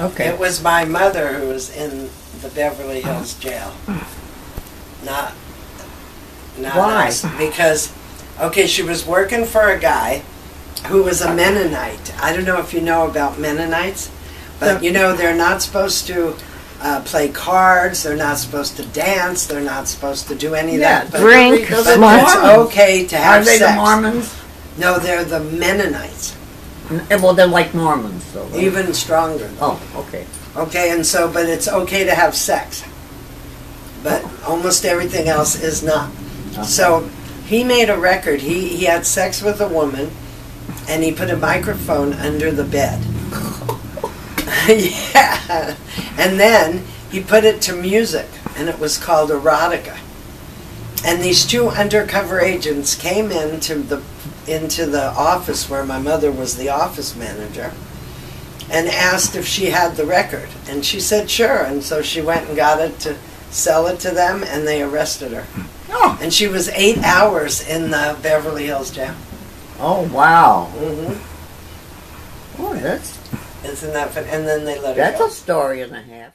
Okay. It was my mother who was in the Beverly Hills jail. Not, not Why? us. Because, okay, she was working for a guy who was a Mennonite. I don't know if you know about Mennonites, but you know they're not supposed to uh, play cards. They're not supposed to dance. They're not supposed to do any of that. But, Drink, but it's okay to Are have they sex. the Mormons? No, they're the Mennonites. N- Well, they're like Mormons, though. right? Even stronger. Oh, okay. Okay, and so, but it's okay to have sex. But almost everything else is not. Uh-huh. So he made a record. He, he had sex with a woman and he put a microphone under the bed. yeah. And then he put it to music and it was called erotica. And these two undercover agents came into the into the office where my mother was the office manager and asked if she had the record. And she said sure. And so she went and got it to sell it to them and they arrested her. Oh, And she was eight hours in the Beverly Hills jail. oh wow. hmm Boy, that's Isn't that fun? And then they let her that's go. a story and a half.